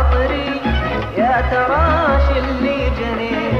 خاطري يا تراش اللي جنيت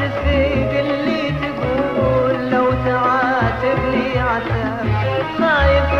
تصدق اللي تقول لو تعاتبني عتاب. خايف